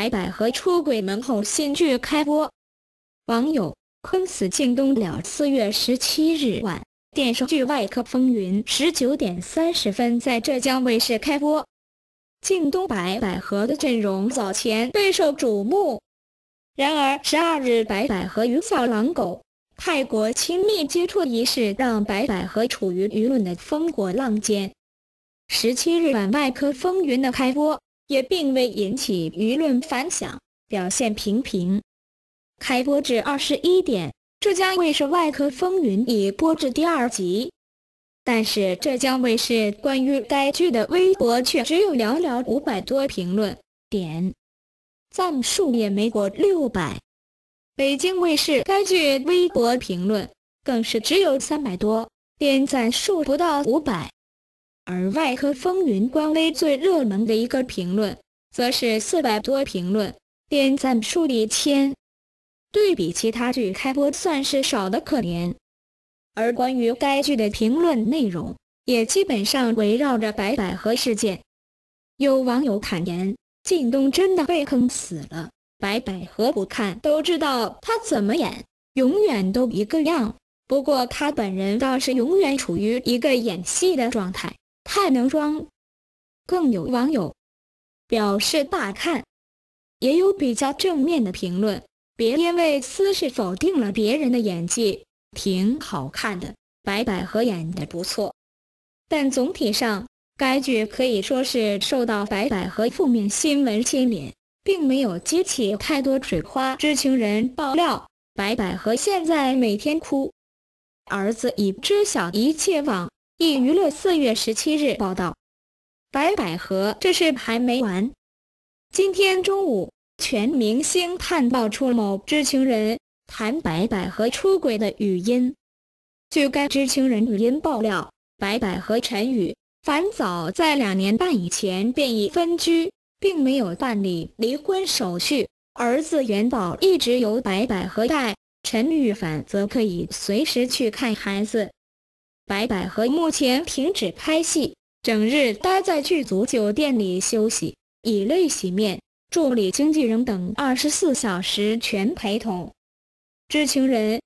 白百合出轨门后新剧开播，网友坤死靳东了。四月十七日晚，电视剧《外科风云》十九点三十分在浙江卫视开播。靳东白百合的阵容早前备受瞩目，然而十二日白百合与小狼狗泰国亲密接触一事让白百合处于舆论的风火浪尖。十七日晚《外科风云》的开播。也并未引起舆论反响，表现平平。开播至二十一点，浙江卫视《外科风云》已播至第二集，但是浙江卫视关于该剧的微博却只有寥寥五百多评论，点赞数也没过六百。北京卫视该剧微博评论更是只有三百多，点赞数不到五百。而外科风云官微最热门的一个评论，则是四百多评论，点赞数一千。对比其他剧开播，算是少的可怜。而关于该剧的评论内容，也基本上围绕着白百合事件。有网友坦言，靳东真的被坑死了。白百合不看都知道他怎么演，永远都一个样。不过他本人倒是永远处于一个演戏的状态。太能装，更有网友表示大看，也有比较正面的评论。别因为私事否定了别人的演技，挺好看的，白百合演的不错。但总体上，该剧可以说是受到白百合负面新闻牵连，并没有激起太多水花。知情人爆料，白百合现在每天哭，儿子已知晓一切网。一娱乐四月十七日报道，白百合这事还没完。今天中午，全明星探爆出某知情人谈白百合出轨的语音。据该知情人语音爆料，白百合陈宇凡早在两年半以前便已分居，并没有办理离婚手续。儿子元宝一直由白百合带，陈羽凡则可以随时去看孩子。白百合目前停止拍戏，整日待在剧组酒店里休息，以泪洗面，助理、经纪人等二十四小时全陪同。知情人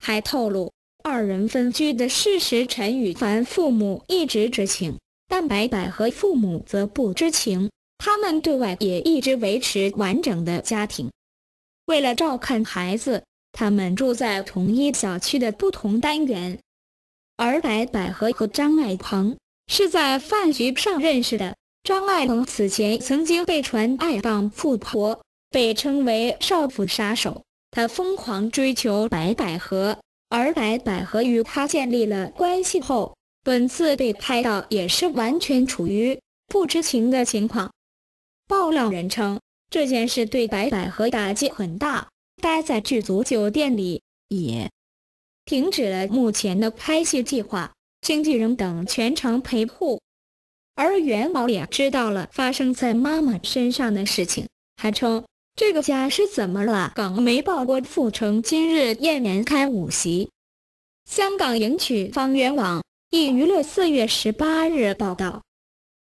还透露，二人分居的事实，陈羽凡父母一直知情，但白百合父母则不知情。他们对外也一直维持完整的家庭。为了照看孩子，他们住在同一小区的不同单元。而白百合和张爱鹏是在饭局上认识的。张爱鹏此前曾经被传爱傍富婆，被称为少妇杀手。他疯狂追求白百合，而白百合与他建立了关系后，本次被拍到也是完全处于不知情的情况。爆料人称，这件事对白百合打击很大，待在剧组酒店里也。停止了目前的拍戏计划，经纪人等全程陪护。而袁宝也知道了发生在妈妈身上的事情，还称这个家是怎么了？港媒报过傅成今日宴年开五席。香港影曲方圆网一娱乐四月十八日报道，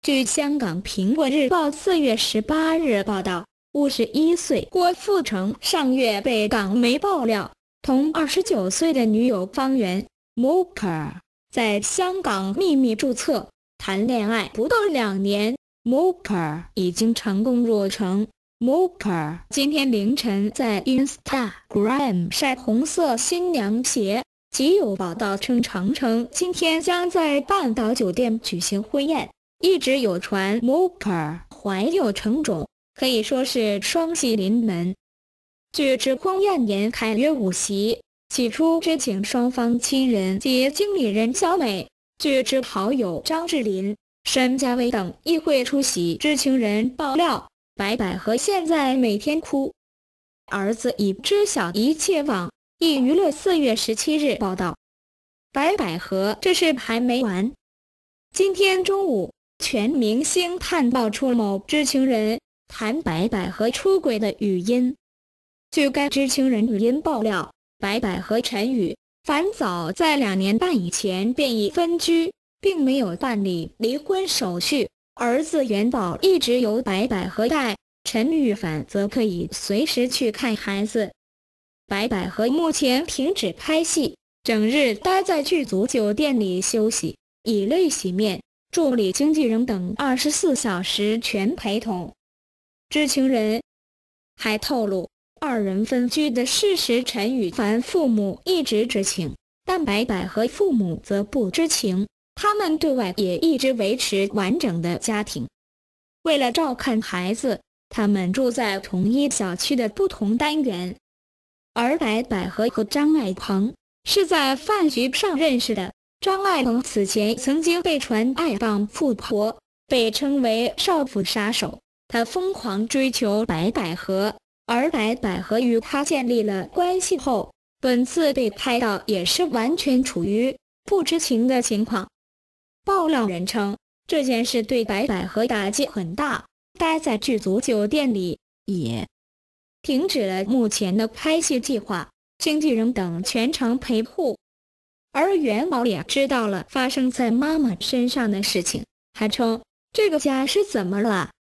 据香港苹果日报四月十八日报道，五十一岁郭富城上月被港媒爆料。同二十九岁的女友方圆 Moker 在香港秘密注册谈恋爱不到两年，Moker 已经成功入城。Moker 今天凌晨在 Instagram 晒红色新娘鞋，即有报道称长城今天将在半岛酒店举行婚宴。一直有传 Moker 怀有成种，可以说是双喜临门。据知，光宴宴开约五席，起初只请双方亲人及经理人小美。据知，好友张智霖、沈佳薇等亦会出席。知情人爆料，白百合现在每天哭，儿子已知晓一切。网易娱乐四月十七日报道，白百合这事还没完。今天中午，全明星探爆出某知情人谈白百合出轨的语音。据该知情人语音爆料，白百合陈宇凡早在两年半以前便已分居，并没有办理离婚手续。儿子元宝一直由白百合带，陈羽凡则可以随时去看孩子。白百合目前停止拍戏，整日待在剧组酒店里休息，以泪洗面，助理、经纪人等二十四小时全陪同。知情人还透露，二人分居的事实，陈羽凡父母一直知情，但白百合父母则不知情。他们对外也一直维持完整的家庭。为了照看孩子，他们住在同一小区的不同单元。而白百合和张爱鹏是在饭局上认识的。张爱鹏此前曾经被传爱傍富婆，被称为少妇杀手。他疯狂追求白百合，而白百合与他建立了关系后，本次被拍到也是完全处于不知情的情况。爆料人称，这件事对白百合打击很大，待在剧组酒店里也停止了目前的拍戏计划，经纪人等全程陪护。而元宝也知道了发生在妈妈身上的事情，还称这个家是怎么了？